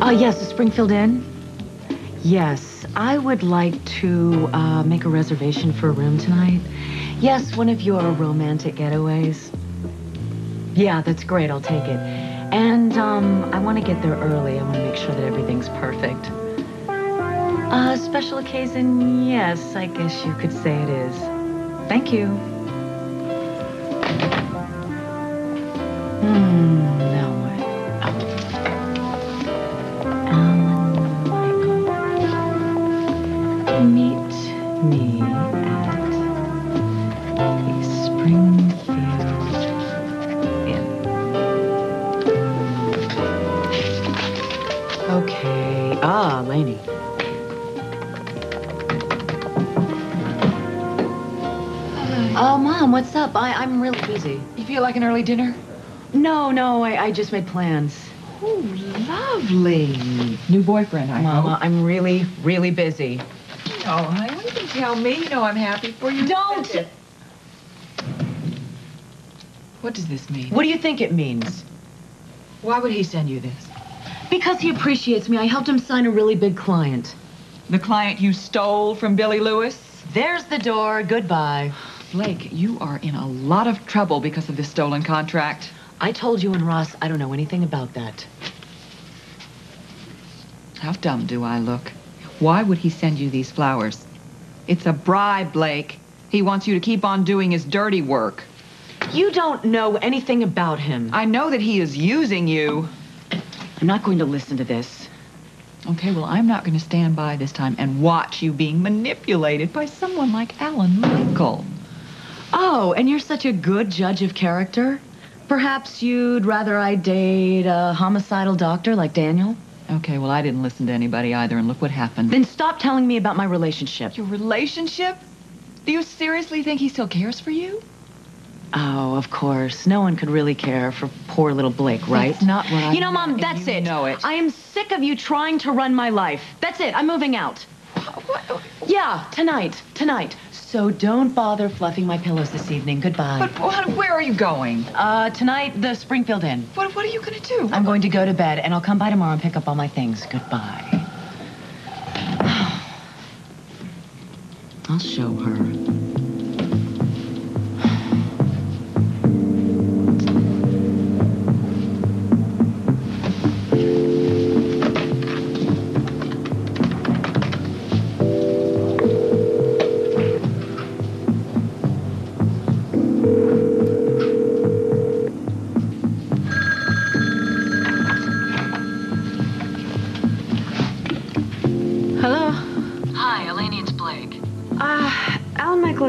Uh, yes, the Springfield Inn. Yes, I would like to uh, make a reservation for a room tonight. Yes, one of your romantic getaways. Yeah, that's great. I'll take it. And um, I want to get there early. I want to make sure that everything's perfect. Uh, special occasion, yes, I guess you could say it is. Thank you. Hmm, Meet me at the Springfield Inn. Okay. Ah, Lainey. Oh, Mom, what's up? I, I'm really busy. You feel like an early dinner? No, no, I, I just made plans. Oh, lovely. New boyfriend, I Mama, hope. I'm really, really busy. Oh, honey, well, you can tell me. You know I'm happy for you. Don't! What does this mean? What do you think it means? Why would he send you this? Because he appreciates me. I helped him sign a really big client. The client you stole from Billy Lewis? There's the door. Goodbye. Blake, you are in a lot of trouble because of this stolen contract. I told you and Ross I don't know anything about that. How dumb do I look? Why would he send you these flowers? It's a bribe, Blake. He wants you to keep on doing his dirty work. You don't know anything about him. I know that he is using you. I'm not going to listen to this. Okay, well, I'm not going to stand by this time and watch you being manipulated by someone like Alan Michael. Oh, and you're such a good judge of character? Perhaps you'd rather I date a homicidal doctor like Daniel? Okay, well, I didn't listen to anybody either, and look what happened. Then stop telling me about my relationship. Your relationship? Do you seriously think he still cares for you? Oh, of course. No one could really care for poor little Blake, right? That's not what I You know, Mom, that's you it. know it. I am sick of you trying to run my life. That's it. I'm moving out. What? Yeah, tonight. Tonight. So don't bother fluffing my pillows this evening. Goodbye. But what, where are you going? Uh, tonight, the Springfield Inn. What, what are you going to do? I'm going to go to bed, and I'll come by tomorrow and pick up all my things. Goodbye. I'll show her.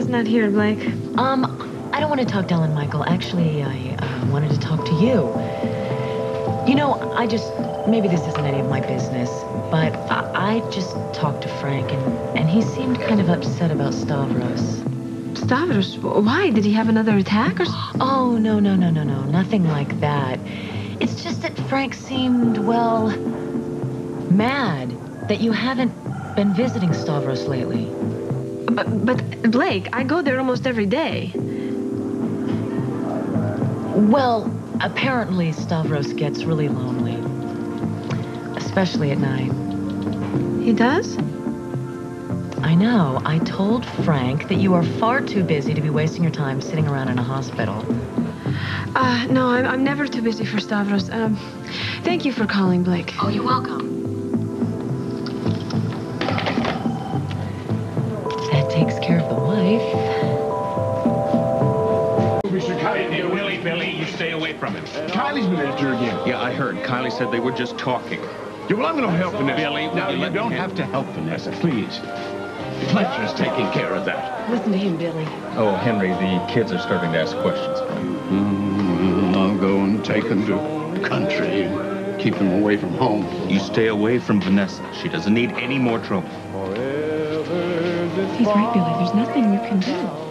Michael not here, Blake. Um, I don't want to talk to Alan Michael. Actually, I uh, wanted to talk to you. You know, I just, maybe this isn't any of my business, but I, I just talked to Frank, and, and he seemed kind of upset about Stavros. Stavros, why? Did he have another attack or Oh, no, no, no, no, no, nothing like that. It's just that Frank seemed, well, mad that you haven't been visiting Stavros lately. But, but Blake, I go there almost every day. Well, apparently Stavros gets really lonely, especially at night. He does? I know. I told Frank that you are far too busy to be wasting your time sitting around in a hospital. Uh, no, I'm, I'm never too busy for Stavros. Um, thank you for calling, Blake. Oh, you're welcome. From him. Kylie's been after again. Yeah, I heard. Kylie said they were just talking. Yeah, well, I'm going to help Vanessa. Billy, will now, you you don't handle- have to help Vanessa, please. Fletcher's taking care of that. Listen to him, Billy. Oh, Henry, the kids are starting to ask questions. Mm, I'll go and take them to the country and keep them away from home. You stay away from Vanessa. She doesn't need any more trouble. He's right, Billy. There's nothing you can do.